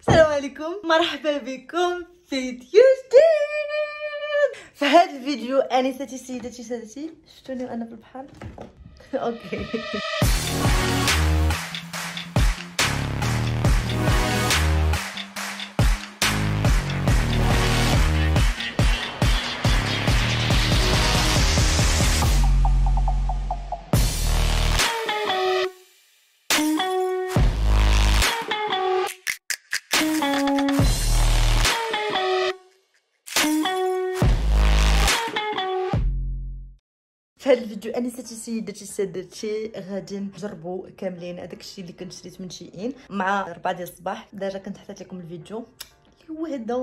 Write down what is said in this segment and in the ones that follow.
السلام عليكم. مرحبا بكم في فيديو جديد في هذا الفيديو انساتي سيداتي سادتي شفتوني وأنا في البحر؟ أوكي. الفيديو انساتي سيداتي سادتي غادي نجربوا كاملين هذاك الشيء اللي كنت شريت من شيئين مع 4 ديال الصباح. ديجا كنت حطيت لكم الفيديو. وهذا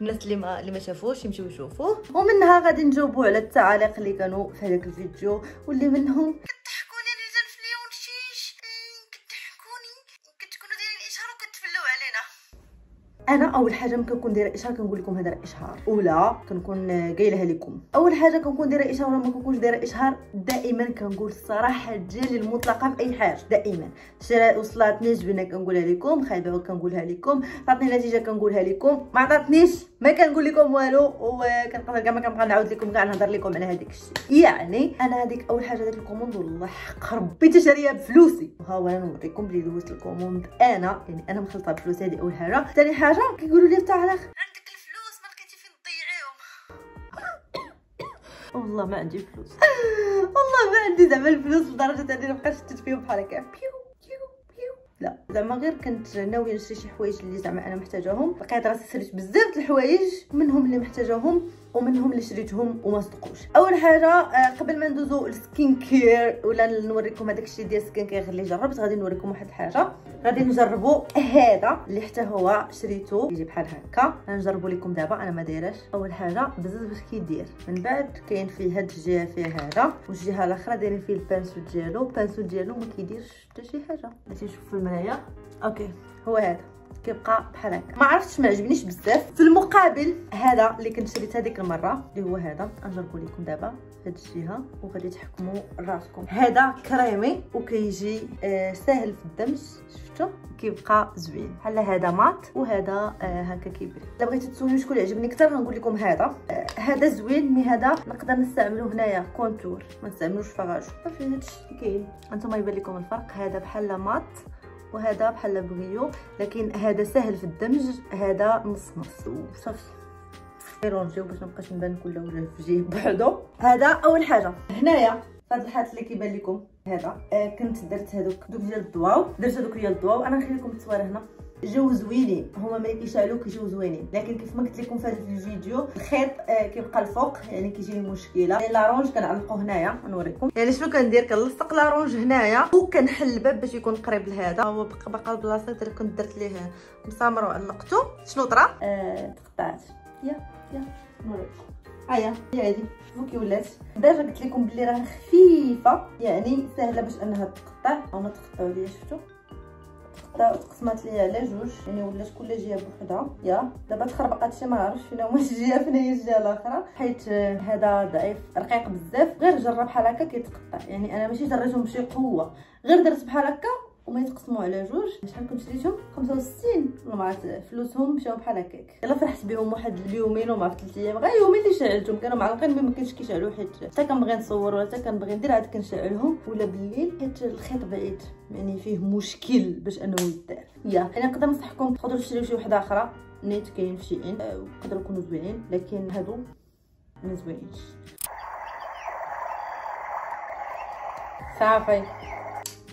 الناس اللي ما اللي ما شافوش يمشيو يشوفوه ومنها غادي نجاوبوا على التعاليق اللي كانوا في هذاك الفيديو. واللي منهم أنا أول حاجة ملي كنكون دايرة إشهار كنقول لكم هذا إشهار. ولا كنكون قايلها لكم. أول حاجة كنكون دايرة إشهار ولا ما كنكونش دايرة إشهار دائما كنقول الصراحه ديالي المطلقة في أي حاجة دائما. شرا وصلتني جبنه كنقولها لكم خايبة كنقولها لكم عطاتني نتيجة كنقولها لكم ما عطاتنيش. ما كنقول لكم والو وكنقدر كاع ما كنبقى نعاود لكم كاع نهضر لكم على هذيك الشيء يعني أنا هذيك أول حاجة داك ال commande والله حق ربي تشريها بفلوسي. ها هو أنا نوريكم بلي دوزت ال commande أنا يعني أنا مخلطة بفلوسي هذه أول حاجة. ثاني حاجة كيقولوا لي في التعليق عندك الفلوس ما لقيتي فين تضيعيهم. والله ما عندي فلوس. والله ما عندي زعما الفلوس لدرجة أني نبقى شتت فيهم بحال هكا. بيو. لا زعما غير كنت ناوية نشري شي حوايج اللي زعما أنا محتاجاهم. لقيت راسي شريت بزاف د الحوايج منهم اللي محتاجاهم. ومنهم اللي شريتهم وما صدقوش. أول حاجة آه، قبل ما ندوزو ال skin care ولا نوريكم هذاك الشيء ديال ال skin care اللي جربت غادي نوريكم واحد الحاجة. غادي نجربوا هذا اللي حتى هو شريته يجي بحال هكا. غنجربوا لكم دابا أنا ما دايرش أول حاجة بزاف باش كيدير من بعد كاين فيه هاد الجهة فيه هذا. والجهة الأخرى دايرين فيه ال pinceau ديالو. ال pinceau ديالو ما كيديرش حتى شي حاجة. بغيتي نشوف في المرايه OK هو هذا. كيبقى بحال هكا. ما عرفتش ما عجبنيش بزاف. في المقابل هذا اللي كنت شريت هذيك المرة اللي هو هذا. نجربوا لكم دابا هاد الجهه وغادي تحكموا راسكم. هذا كريمي وكيجي آه ساهل في الدمج شفتوا كيبقى زوين. بحال هذا mat وهذا آه هكا كيبان. إلا بغيتو تسولوني شكون عجبني أكثر غنقول لكم هذا. آه هذا زوين mais هذا نقدر نستعملو هنايا contour. ما نستعملوش fard à joues صافي هادشي. كاين. أنتم يبان لكم الفرق. هذا بحال mat وهذا بحال بغيو لكن هذا سهل في الدمج هذا نص نص وصافي يرونجيو باش مبقاش نبان كل وجه في جهه بوحدو هذا أول حاجة. هنايا هاد الحائط اللي كيبان لكم هذا. آه كنت درت هذوك دوك ديال الضواو درت هذوك ديال الضواو أنا نخلي لكم التصوير هنا. جاو زوينين هما ملي كيشعلوا كيجيو زوينين لكن كيف ما قلت لكم في هذا الفيديو الخيط آه كيبقى الفوق يعني كيجي مشكلة. يعني la rallonge كنعلقو هنايا نوريكم. يعني شنو كندير؟ كنلصق la rallonge هنايا وكنحل الباب باش يكون قريب لهذا. هو بقى باقا البلاصة اللي كنت درت ليه مسامر وعلقته. شنو طرا؟ آه تقطعت. يا يا نوريكم هيا هي هادي شوفوا كي ولات. دابا قلت لكم بلي راه خفيفة يعني سهلة باش أنها تقطع. هما تقطعوا ليا شفتوا تقطع تقسمات ليا على جوج يعني ولات كل جهه بوحدها. يا دابا تخربقات شي ما عرفتش فين هما الجهه فين هي الجهة الأخرى. حيت هذا ضعيف رقيق بزاف غير جرب بحال هكا كيتقطع. يعني أنا ماشي جريتهم بشي قوة. غير درت بحال هكا وما يتقسموا على جوج. شحال كنت شريتهم؟ 65 ولا عرفت فلوسهم مشاو بحال هكاك. يلا فرحت بهم واحد اليومين وما عرفت 3 أيام. غير يومين اللي شعلتهم. كانوا معلقين ما كانش كيشعلوا حيت حتى كنبغي نصور ولا حتى كنبغي ندير عاد كنشعلهم. ولا بالليل حيت الخيط بعيد. يعني فيه مشكل باش أنه يدار. يا أنا نقدر نصحكم تقدروا تشريو شي وحدة أخرى. نيت كاين في شيئين يقدروا يكونوا زوينين. لكن هادو ما زوينينش صافي.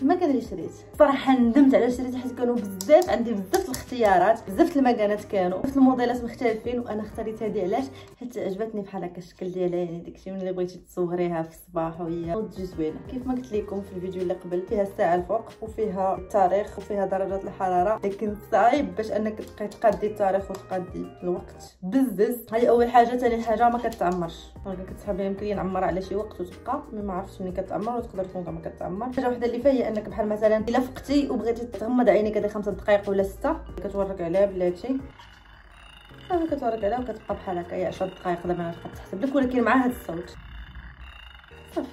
ما كان اللي شريت. صراحة ندمت على شريت حيت كانوا بزاف عندي بزاف الاختيارات بزاف المكانات كانوا بزاف الموديلات مختلفين وأنا اختاريت هذه علاش؟ حيت عجبتني بحال هكا الشكل ديالها يعني داكشي ملي بغيتي تصوريها في الصباح وهي تجي زوينة. كيف ما قلت لكم في الفيديو اللي قبل فيها الساعة الفوق وفيها التاريخ وفيها درجات الحرارة لكن صعيب باش أنك تقادي التاريخ وتقادي الوقت. بزز. هاي أول حاجة ثاني حاجة ما كتعمرش ولكن كتسحب يمكن ينعمر على شي وقت وتبقى ما عرفتش ملي كتعمر وتقدر تكون ما كتعمر حاجة وحدة اللي فيها انك بحال مثلا إلا فقتي وبغيتي تغمض عينيك هذه خمسة دقائق ولا ستة كتورك عليها بلاتي صافي كتورك عليها وكتبقى بحال هكا هي 10 دقائق دابا أنا تحسب لك ولكن مع هذا الصوت. صافي.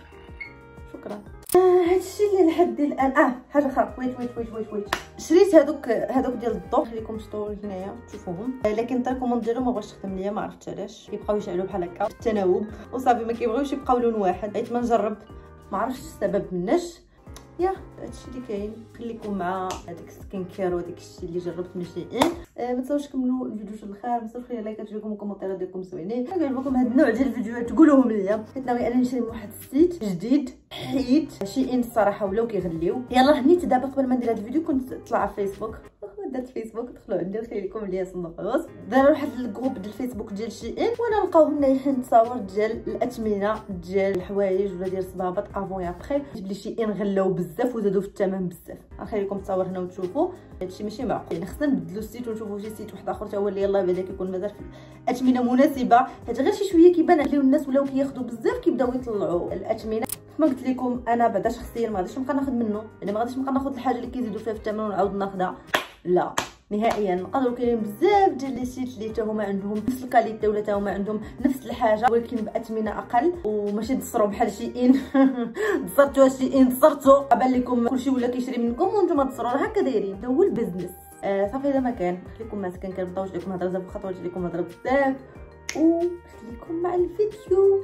شكرا. آه هادشي اللي لحد الآن. آه حاجة آخرى. wait wait wait wait wait شريت هادوك هادوك ديال الضو خليكم story هنايا تشوفوهم آه لكن ال télécommande ديالهم ما بغاش تخدم ليا ما عرفتش علاش. كيبقاو يشعلوا بحال هكا. التناوب. وصافي ما كيبغيوش يبقاو لون واحد. عييت ما نجرب. ما عرفتش السبب مناش. يا هادشي اللي كاين خليكم مع هذاك ال skincare وداك الشيء اللي شريت من Shein ما تنساوش تكملوا الفيديو حتى الآخر ما تنساوش لايكات ديالكم وكومونتيرات ديالكم زوينين عجبكم هاد النوع ديال الفيديوهات قولوهم ليا. حيت ناوي أنا نشري واحد ال site جديد حيت Shein الصراحه ولاو كيغليو. يلا هنيت دابا قبل ما ندير هاد الفيديو كنت طلع في فيسبوك درت فيسبوك دخلوا عندي نخلي لكم ليا صندوق الوصف داروا واحد ال groupe ديال الفيسبوك ديال Shein وأنا نلقاو هنا تصاور ديال الاثمنه ديال الحوايج ولا ديال الصبابط avant après جيب لي Shein غلاو بزاف وزادوا في الثمن بزاف. نخلي لكم التصاور هنا وتشوفوا. هادشي ماشي معقول. يعني خصنا نبدلوا ال site ونشوفوا شي site واحد آخر حتى هو اللي يلاه بعدا كيكون مازال في الاثمنه مناسبة. حيت غير شي شوية كيبان عليهم الناس ولاو كياخذوا بزاف كيبداو يطلعوا الاثمنه كما قلت لكم أنا بعدا شخصيا ما غاديش نبقى ناخذ منه. يعني ما غاديش نبقى ناخذ الحاجة اللي كيزيدوا فيها في الثمن ونعاود ناخذها لا. نهائيا نقدروا كاينين بزاف ديال les sites اللي حتى هما عندهم نفس ال qualité ولا حتى هما عندهم نفس الحاجة ولكن باثمنه أقل. وماشي تشهروا بحال Shein. تشهرتوا Shein تشهرتوا بان لكم كلشي ولا كيشري منكم وأنتم تصروا هكا دايرين. هذا هو ال business آه صافي هذا ما كان. خليكم ماسكين كنبقاوش لكم هضرة بزاف خطوات لكم هضرة بزاف. وخليكم مع الفيديو.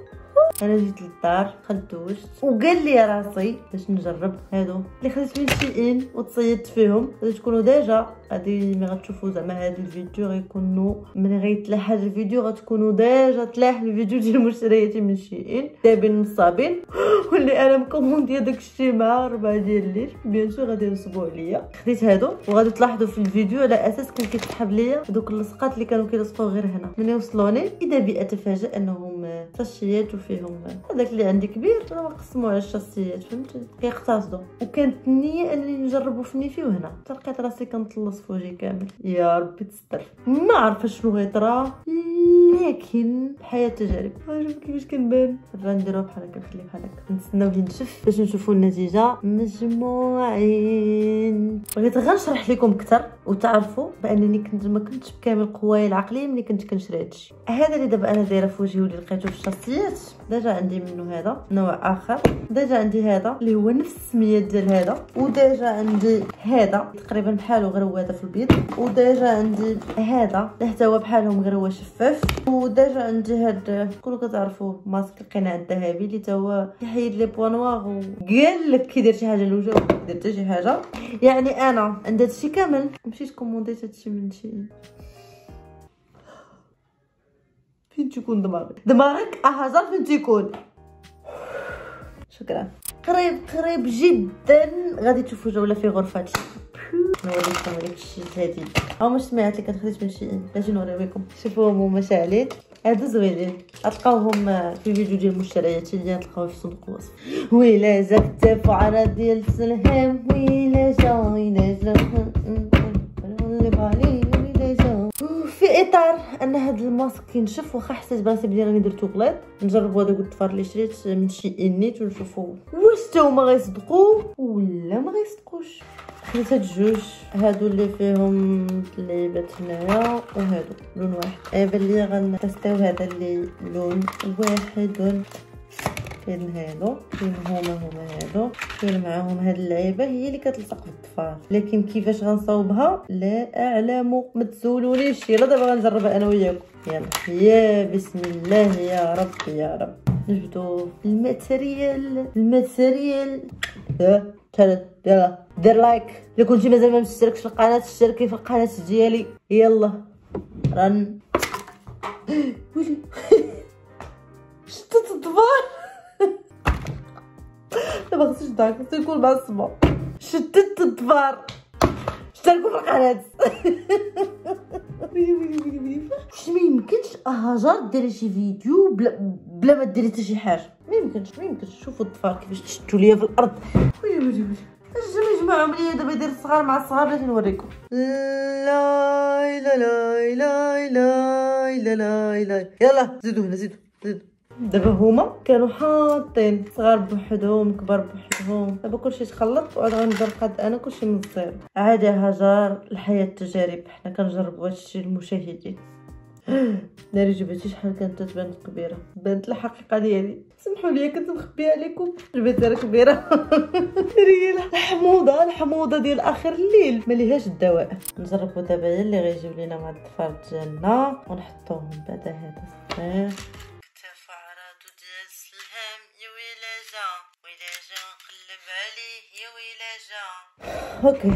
أنا جيت للدار دخلت دوشت وقال لي راسي باش نجرب هادو. اللي خديت من Shein وتصيدت فيهم غادي تكونوا déjà. غادي ملي غتشوفوا زعما هاد الفيديو غيكونوا ملي غيتلاح هاد الفيديو غتكونوا déjà تلاح الفيديو ديال مشترياتي من Shein دابين نصابين واللي أنا م commandée داك الشيء مع 4 ديال الليل. bien sûr غادي ينصبوا عليا. خديت هادو وغادي تلاحظوا في الفيديو على أساس كان كيتسحب ليا دوك اللصقات اللي كانوا كيلصقوا غير هنا. ملي وصلوني إذا بي اتفاجئ أنهم ساشيات وفيهم هذاك اللي عندي كبير قسموا على الشاسيات فهمتي كيقتصدوا وكانت النية انني نجربوا في نيفي وهنا لقيت راسي كنطلص في وجهي كامل. يا ربي تستر ما عارفه شنو غيطرا لكن الحياة تجارب. شوف كيفاش كنبان. دابا نديرو بحال هكا نخليه بحال هكا. نتسناو ينشف باش نشوفوا النتيجة. مجموعين. بغيت غير نشرح لكم أكثر. وتعرفوا بأنني كنت ما كنتش بكامل قواي العقلية ملي كنت كنشري هادشي. هذا اللي دابا أنا دايرة في وجهي واللي لقيته في الشخصيات. déjà عندي منه هذا؟ نوع آخر. déjà عندي هذا اللي هو نفس السميه ديال هذا. و déjà عندي هذا تقريبا بحاله غير هو هذا في البيض و déjà عندي هذا حتى هو بحالهم غير هو شفاف. وديجا عندي هاد كلكم كتعرفوا ماسك القناع الذهبي اللي تا هو كيحيد les points noirs وقال لك كيدير شي حاجة لوجهه درت شي حاجة. يعني أنا عند هادشي كامل. مشيت كومونديت هادشي من Shein فين تيكون دماغك. دماغك؟ اهزر فين تيكون شكرا. قريب قريب جدا. غادي تشوفوا جولة في غرفتي نوريكم هذاك الشيء هادي هما السماعات اللي كنت من شي باش نوريكم. شوفوهم هما شاعلين هادو زوينين. غتلقاوهم في فيديو ديال المشتريات اللي تلقاوه في صندوق الوصف. ويلا زفت فعرة ديال سلهام ويلا جاينا جا اللي بالي في انتظار أن هذا الماسك ينشف واخا حسيت براسي بلي راني درتو غليظ نجربوا هذوك الطفار اللي شريت من Shein ونشوفوا واش تا هما غيصدقوا ولا ما غيصدقوش. خديت هاد جوج. هادو اللي فيهم اللعيبات هنايا وهادو. لون واحد. ايبان لي غنتستيو هذا اللي لون واحد. كاين هادو كاين هما هما هادو كاين معاهم هاد اللعيبة هي اللي كتلصق في الضفار لكن كيفاش غنصاوبها؟ لا أعلم ما تسولونيش يلا دابا غنجربها أنا وياكم. يلا. يا بسم الله يا رب يا رب. نجبدو ال matériel ال matériel. ثلاث يلا. دير like. إلا كنتي مازال ما مشتركش في القناة اشتركي في القناة ديالي. يلا. رن. ويلي شتت الضفار ما خصني الدار خصني نكون معصبه شتت الضفار. اشتركوا في القناه ويلي ويلي ويلي ويلي. واش ما يمكنش اهجر ديري شي فيديو بلا بلا ما ديري حتى شي حاجة. ما يمكنش ما يمكنش. شوفوا كيفاش تشتو ليا في الأرض. ويلي ويلي ويلي. اش جمعهم ليا دابا يدير الصغار مع الصغار باش نوريكم. لا لا لا لا لا لا لا يلا زيدوا هنا زيدوا زيدوا دابا هما كانوا حاطين صغار بوحدهم كبار بوحدهم. دابا كلشي تخلط وعاد غنبدا نقاد أنا كلشي من ال zéro عادي هجر الحياة تجارب حنا كنجربوا هادشي المشاهدين. ناري جبتي شحال كانت تبان كبيرة. بانت الحقيقة ديالي سمحوا لي كنت مخبية عليكم. البيتره كبيرة. ريال الحموضة الحموضة ديال آخر الليل. ما ليهاش الدواء. نجربوا دابا اللي غيجيب لينا مع الضفار ديالنا ونحطوهم بعد هذا الصغير. أوكي.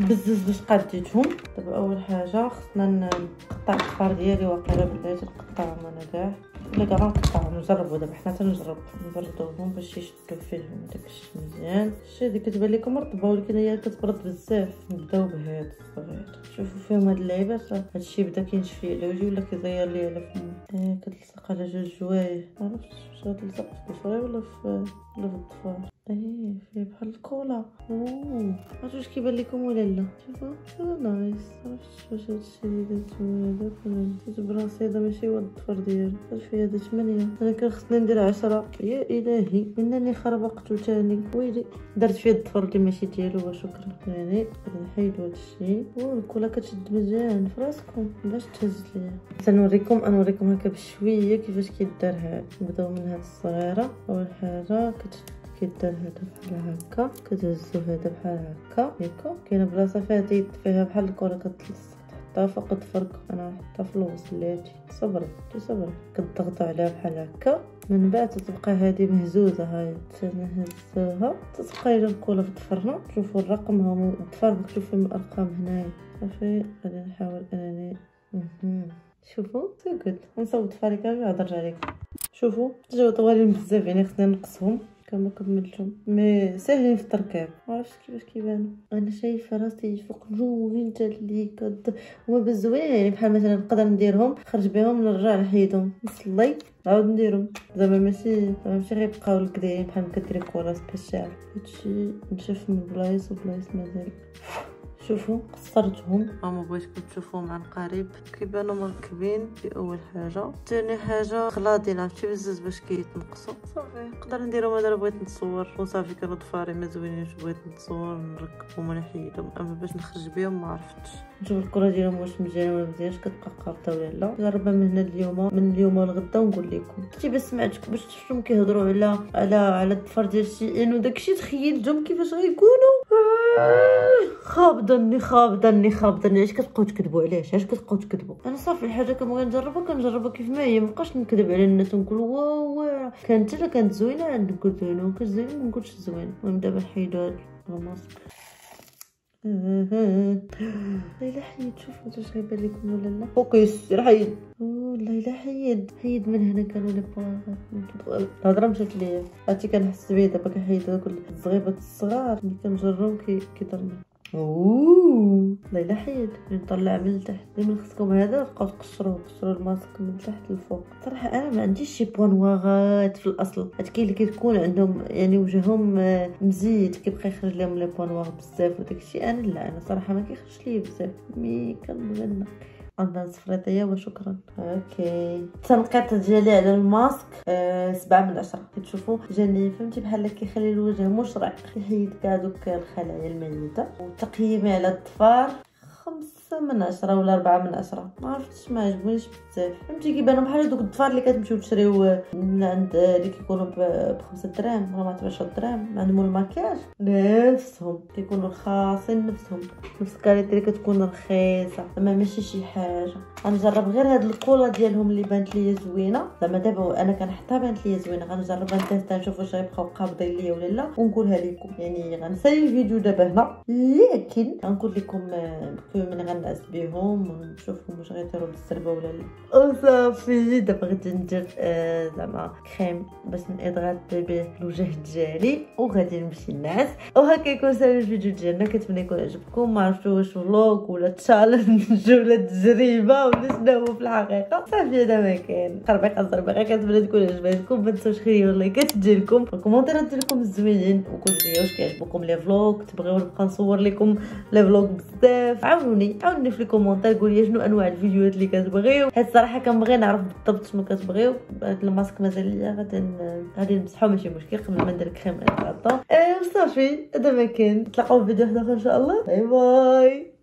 بزز باش قاديتهم دابا أول حاجة خصنا نقطع الضفار ديالي واقيلا بلاتي نقطعهم أنا كاع ولا كاع غنقطعهم نجربو دابا حنا تنجرب. نبردوهم باش يشدو فيهم داكشي مزيان. شتي هادي كتبان لكم رطبه ولكن هي كتبرد بزاف. نبداو بهاد الصغير. شوفوا فيهم هاد اللعيبات هادشي بدا كينشف لي على وجهي ولا كيزير لي على فمي آه كتلصق على جوج جوايه معرفتش واش غتلصق في ال vrai ولا في ولا في الضفار إيه فيه بحال الكولا. أوه. عرفتوا واش كيبان لكم ولا لا؟ شوفوا شوفوا nice عرفتش واش هادشي اللي درتو هذاك ولا نسيت براسي هذا ماشي هو الضفر ديالي واش فيه هذا ثمانية أنا كان خصني ندير عشرة. يا إلهي. إنني خربقت تاني ويلي. درت فيه الضفر اللي ماشي ديالو وشكرا. يعني نحيدو هادشي الكولا كتشد مزيان. فراسكم باش تهزت ليا. سنوريكم نوريكم هكا بشوية كيفاش كيدار هاد نبداو من هاد الصغيرة. أول حاجة كتشد كيدار هذا بحال هكا. كتهزو هذا بحال هكا. ياكو كاينة بلاصة فيها تيد فيها بحال الكره كتلصق تحطها فوق الفرك أنا نحطها في الوصلاتي صبري صبري كتضغطوا عليها بحال هكا. من بعد تبقى هذه مهزوزة. هاي تنهزوها. تبقى إلى الكولا في الفرن. شوفوا الرقم. ها مكتوب فيهم الأرقام هنايا. صافي. غادي نحاول انني شوفوا. سو جود نصوت فاري ونهضر عليكم. شوفوا جاو طوالين بزاف يعني خصني نقصهم. كما كملتهم. mais ساهلين في التركيب. معرفتش كيفاش كيبانو أنا شايفة راسي فوق نورين اللي كد. هما بزوين يعني بحال مثلا نقدر نديرهم نخرج بهم نرجع نحيدهم. نصلي نعاود نديرهم. زعما ماشي زعما ماشي غيبقاو الكدايرين بحال ما كديري كولا spéciale هادشي نشوف من بلايص وبلايص مازال. شوفوا قصرتهم راهم بغيتكم تشوفوهم عن قريب كيبانوا مركبين في أول حاجة. ثاني حاجة خلاطين عرفتي بزاف باش كيتنقصوا صافي نقدر نديرهم أنا بغيت نتصور. وصافي كانوا ضفاري ما زوينينش بغيت نتصور نركبهم ونحيدهم أما باش نخرج بهم ما عرفتش. نشوف الكرة ديالهم واش مزيانة ولا مزيانش كتبقى قابطه ولا لا. نجربها من هنا اليوم من اليوم لغدا ونقول لكم. كنتي باش سمعتكم باش شفتهم كيهضروا على على على الضفر ديال الشي انو داكشي تخيلتهم كيفاش غيكونوا. خابضني خابضني خابضني علاش كتبقاو تكذبوا؟ علاش؟ علاش كتبقاو تكذبوا؟ أنا صافي الحاجة كنبغي نجربها كنجربها كيف ما هي. مابقاش نكذب على الناس ونقول واو كانت الا كانت زوينة عندك نقول زوينة. وكانت زوينة ما نقولش زوين المهم دابا نحيدو هاد الماسك ليلى حيد شوفوا واش غيبان لكم ولا لا. focus راه حيد. ليلى حيد. حيد من هنا كانوا les points الهضرة مشات ليا. عرفتي كنحس بيه دابا كنحيد هذوك الزغيبات الصغار. ملي كنجرهم كيضرني أوه. لا حيد نطلع من التحت دائما خصكم هذا بقاو تقشروا تقشروا الماسك من التحت للفوق. صراحة أنا ما عنديش شي بوانواغات في الأصل. هاد كاين اللي كتكون عندهم يعني وجههم آه، مزيد كيبقى يخرج لهم لي بوانواغ بزاف وداك الشيء أنا لا أنا صراحة ما كيخرج لي بزاف. mais كنبغي عندنا صفريطية وشكرا. okay. التنقيط ديالي على الماسك. آه سبعة من عشرة. كتشوفوا جاني فهمتي؟ بحال كيخلي الوجه مشرق كيحيد كاع دوك الخلايا الميتة. وتقييمي على الضفار خمسة من عشرة ولا أربعة من عشرة. ما عرفتش ما عجبونيش بزاف. فهمتي كيبانو بحال دوك الضفار اللي كتمشيو تشريو من عند اللي كيكونوا بخمسة دراهم ولا ما عرفتش دراهم عندهم الماكياج؟ نفسهم كيكونوا رخاصين نفسهم. نفس ال qualité اللي كتكون رخيصة. زعما ماشي شي حاجة. غنجرب غير هاد الكولا ديالهم اللي بانت ليا زوينة. زعما دابا أنا كنحطها بانت ليا زوينة. غنجربها نتيستا نشوف واش غيبقاو قابضين ليا ولا لا. ونقولها لكم يعني غنسالي الفيديو دابا هنا. لكن غنقول لكم من غنعس بهم ونشوفهم واش غيديروا بالسربه ولا لا. وصافي دابا غادي ندير آه زعما كريم باش ن hydrater به الوجه ديالي وغادي نمشي نعس وهكا يكون سالي الفيديو ديالنا كنتمنى يكون عجبكم. ما عرفتش واش vlog ولا challenge ولا تجربة ولا شنو في الحقيقة. صافي هذا ما كاين. تربيق الزربيقه كنتمنى تكون عجبتكم. ما تنساوش خليو like ات ديالكم. ال commentaire ات ديالكم الزوينين وقولوا لي واش كيعجبكم les vlogs تبغيو نبقى نصور لكم les vlogs بزاف. عاونوني. عاونوني في ال commentaire قولوا لي شنو أنواع الفيديوهات اللي كتبغيو. حيت الصراحه كنبغي نعرف بالضبط شنو كتبغيو. هاد الماسك مازال ليا غادي غادي نمسحو ماشي مشكل قبل ما ندير كريم نعطو إيه صافي هذا ما كاين. نتلاقاو في فيديو اخر إن شاء الله. bye bye.